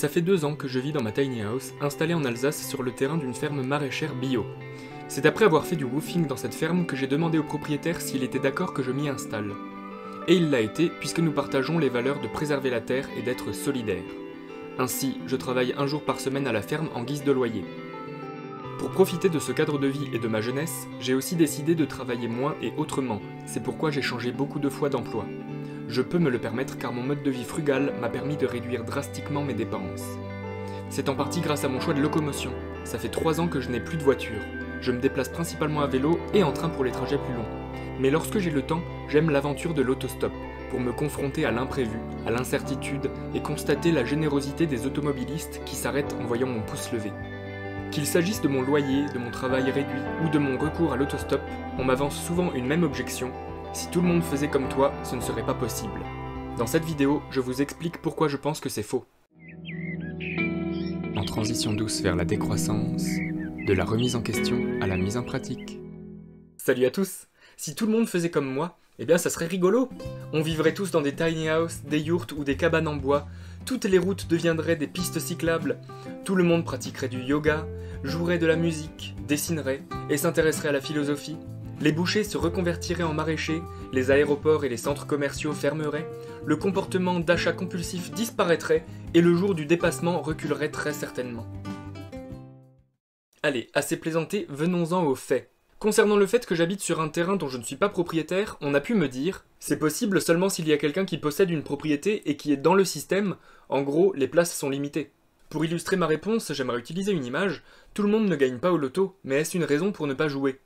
Ça fait deux ans que je vis dans ma tiny house, installée en Alsace sur le terrain d'une ferme maraîchère bio. C'est après avoir fait du woofing dans cette ferme que j'ai demandé au propriétaire s'il était d'accord que je m'y installe. Et il l'a été, puisque nous partageons les valeurs de préserver la terre et d'être solidaires. Ainsi, je travaille un jour par semaine à la ferme en guise de loyer. Pour profiter de ce cadre de vie et de ma jeunesse, j'ai aussi décidé de travailler moins et autrement, c'est pourquoi j'ai changé beaucoup de fois d'emploi. Je peux me le permettre car mon mode de vie frugal m'a permis de réduire drastiquement mes dépenses. C'est en partie grâce à mon choix de locomotion. Ça fait 3 ans que je n'ai plus de voiture. Je me déplace principalement à vélo et en train pour les trajets plus longs. Mais lorsque j'ai le temps, j'aime l'aventure de l'autostop, pour me confronter à l'imprévu, à l'incertitude et constater la générosité des automobilistes qui s'arrêtent en voyant mon pouce levé. Qu'il s'agisse de mon loyer, de mon travail réduit ou de mon recours à l'autostop, on m'avance souvent une même objection, si tout le monde faisait comme toi, ce ne serait pas possible. Dans cette vidéo, je vous explique pourquoi je pense que c'est faux. En transition douce vers la décroissance, de la remise en question à la mise en pratique. Salut à tous Si tout le monde faisait comme moi, eh bien ça serait rigolo On vivrait tous dans des tiny houses, des yurts ou des cabanes en bois, toutes les routes deviendraient des pistes cyclables, tout le monde pratiquerait du yoga, jouerait de la musique, dessinerait et s'intéresserait à la philosophie, les bouchers se reconvertiraient en maraîchers, les aéroports et les centres commerciaux fermeraient, le comportement d'achat compulsif disparaîtrait et le jour du dépassement reculerait très certainement. Allez, assez plaisanté, venons-en aux faits. Concernant le fait que j'habite sur un terrain dont je ne suis pas propriétaire, on a pu me dire c'est possible seulement s'il y a quelqu'un qui possède une propriété et qui est dans le système, en gros, les places sont limitées. Pour illustrer ma réponse, j'aimerais utiliser une image. Tout le monde ne gagne pas au loto, mais est-ce une raison pour ne pas jouer?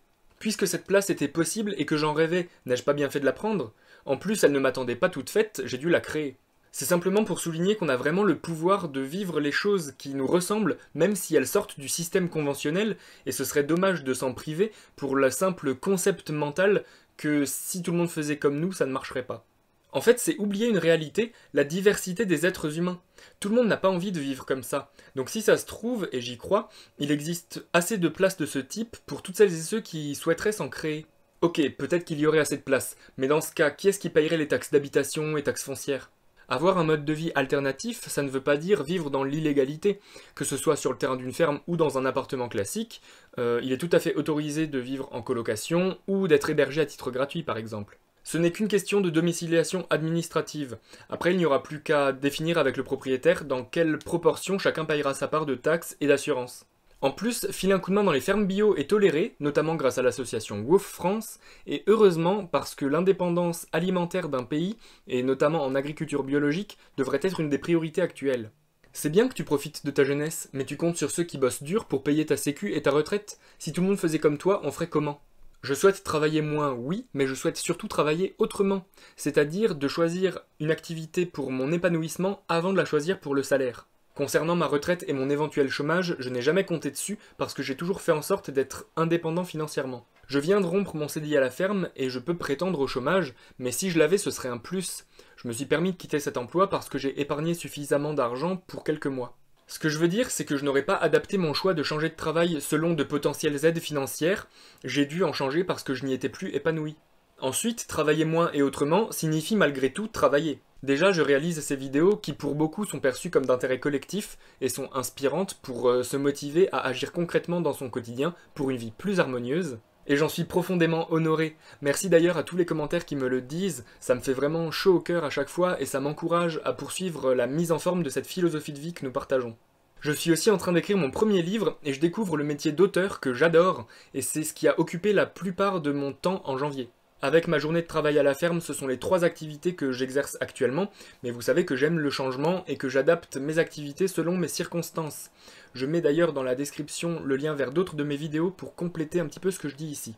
Puisque cette place était possible et que j'en rêvais, n'ai-je pas bien fait de la prendre? En plus, elle ne m'attendait pas toute faite, j'ai dû la créer. C'est simplement pour souligner qu'on a vraiment le pouvoir de vivre les choses qui nous ressemblent, même si elles sortent du système conventionnel, et ce serait dommage de s'en priver pour le simple concept mental que si tout le monde faisait comme nous, ça ne marcherait pas. En fait, c'est oublier une réalité, la diversité des êtres humains. Tout le monde n'a pas envie de vivre comme ça. Donc si ça se trouve, et j'y crois, il existe assez de places de ce type pour toutes celles et ceux qui souhaiteraient s'en créer. Ok, peut-être qu'il y aurait assez de place, mais dans ce cas, qui est-ce qui payerait les taxes d'habitation et taxes foncières? Avoir un mode de vie alternatif, ça ne veut pas dire vivre dans l'illégalité, que ce soit sur le terrain d'une ferme ou dans un appartement classique, euh, il est tout à fait autorisé de vivre en colocation ou d'être hébergé à titre gratuit par exemple. Ce n'est qu'une question de domiciliation administrative. Après, il n'y aura plus qu'à définir avec le propriétaire dans quelle proportion chacun payera sa part de taxes et d'assurance. En plus, filer un coup de main dans les fermes bio est toléré, notamment grâce à l'association WOF France, et heureusement parce que l'indépendance alimentaire d'un pays, et notamment en agriculture biologique, devrait être une des priorités actuelles. C'est bien que tu profites de ta jeunesse, mais tu comptes sur ceux qui bossent dur pour payer ta sécu et ta retraite? Si tout le monde faisait comme toi, on ferait comment? Je souhaite travailler moins, oui, mais je souhaite surtout travailler autrement, c'est-à-dire de choisir une activité pour mon épanouissement avant de la choisir pour le salaire. Concernant ma retraite et mon éventuel chômage, je n'ai jamais compté dessus parce que j'ai toujours fait en sorte d'être indépendant financièrement. Je viens de rompre mon CDI à la ferme et je peux prétendre au chômage, mais si je l'avais ce serait un plus. Je me suis permis de quitter cet emploi parce que j'ai épargné suffisamment d'argent pour quelques mois. Ce que je veux dire, c'est que je n'aurais pas adapté mon choix de changer de travail selon de potentielles aides financières, j'ai dû en changer parce que je n'y étais plus épanoui. Ensuite, travailler moins et autrement signifie malgré tout travailler. Déjà, je réalise ces vidéos qui pour beaucoup sont perçues comme d'intérêt collectif et sont inspirantes pour euh, se motiver à agir concrètement dans son quotidien pour une vie plus harmonieuse. Et j'en suis profondément honoré. Merci d'ailleurs à tous les commentaires qui me le disent, ça me fait vraiment chaud au cœur à chaque fois et ça m'encourage à poursuivre la mise en forme de cette philosophie de vie que nous partageons. Je suis aussi en train d'écrire mon premier livre et je découvre le métier d'auteur que j'adore et c'est ce qui a occupé la plupart de mon temps en janvier. Avec ma journée de travail à la ferme, ce sont les trois activités que j'exerce actuellement, mais vous savez que j'aime le changement et que j'adapte mes activités selon mes circonstances. Je mets d'ailleurs dans la description le lien vers d'autres de mes vidéos pour compléter un petit peu ce que je dis ici.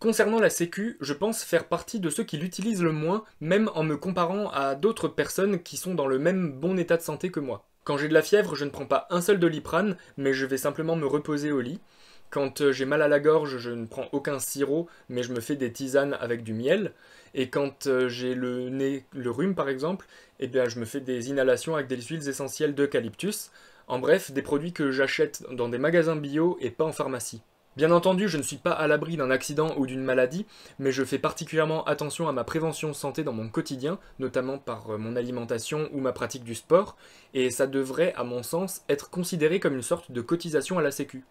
Concernant la sécu, je pense faire partie de ceux qui l'utilisent le moins, même en me comparant à d'autres personnes qui sont dans le même bon état de santé que moi. Quand j'ai de la fièvre, je ne prends pas un seul doliprane, mais je vais simplement me reposer au lit. Quand euh, j'ai mal à la gorge, je ne prends aucun sirop, mais je me fais des tisanes avec du miel. Et quand euh, j'ai le nez, le rhume par exemple, eh bien je me fais des inhalations avec des huiles essentielles d'eucalyptus. En bref, des produits que j'achète dans des magasins bio et pas en pharmacie. Bien entendu, je ne suis pas à l'abri d'un accident ou d'une maladie, mais je fais particulièrement attention à ma prévention santé dans mon quotidien, notamment par euh, mon alimentation ou ma pratique du sport, et ça devrait, à mon sens, être considéré comme une sorte de cotisation à la sécu.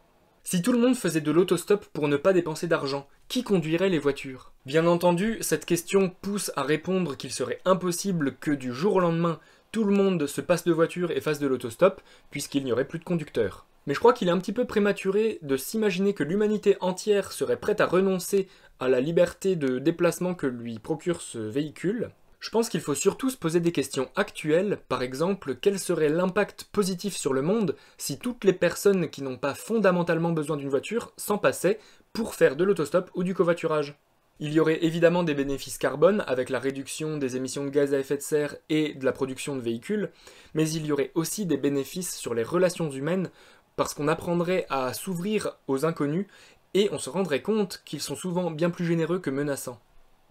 Si tout le monde faisait de l'autostop pour ne pas dépenser d'argent, qui conduirait les voitures? Bien entendu, cette question pousse à répondre qu'il serait impossible que du jour au lendemain, tout le monde se passe de voiture et fasse de l'autostop, puisqu'il n'y aurait plus de conducteurs. Mais je crois qu'il est un petit peu prématuré de s'imaginer que l'humanité entière serait prête à renoncer à la liberté de déplacement que lui procure ce véhicule, je pense qu'il faut surtout se poser des questions actuelles, par exemple, quel serait l'impact positif sur le monde si toutes les personnes qui n'ont pas fondamentalement besoin d'une voiture s'en passaient pour faire de l'autostop ou du covoiturage il y aurait évidemment des bénéfices carbone avec la réduction des émissions de gaz à effet de serre et de la production de véhicules, mais il y aurait aussi des bénéfices sur les relations humaines parce qu'on apprendrait à s'ouvrir aux inconnus et on se rendrait compte qu'ils sont souvent bien plus généreux que menaçants.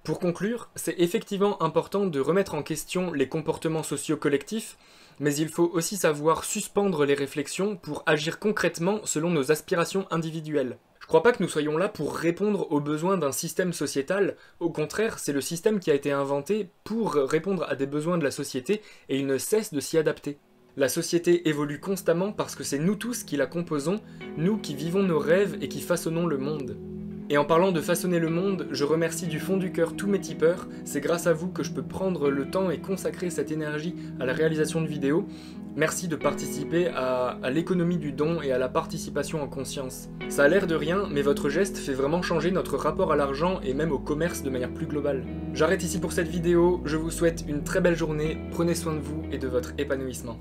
Pour conclure, c'est effectivement important de remettre en question les comportements sociaux collectifs, mais il faut aussi savoir suspendre les réflexions pour agir concrètement selon nos aspirations individuelles. Je crois pas que nous soyons là pour répondre aux besoins d'un système sociétal, au contraire, c'est le système qui a été inventé pour répondre à des besoins de la société et il ne cesse de s'y adapter. La société évolue constamment parce que c'est nous tous qui la composons, nous qui vivons nos rêves et qui façonnons le monde. Et en parlant de façonner le monde, je remercie du fond du cœur tous mes tipeurs, c'est grâce à vous que je peux prendre le temps et consacrer cette énergie à la réalisation de vidéos. Merci de participer à, l'économie du don et à la participation en conscience. Ça a l'air de rien, mais votre geste fait vraiment changer notre rapport à l'argent et même au commerce de manière plus globale. J'arrête ici pour cette vidéo, je vous souhaite une très belle journée, prenez soin de vous et de votre épanouissement.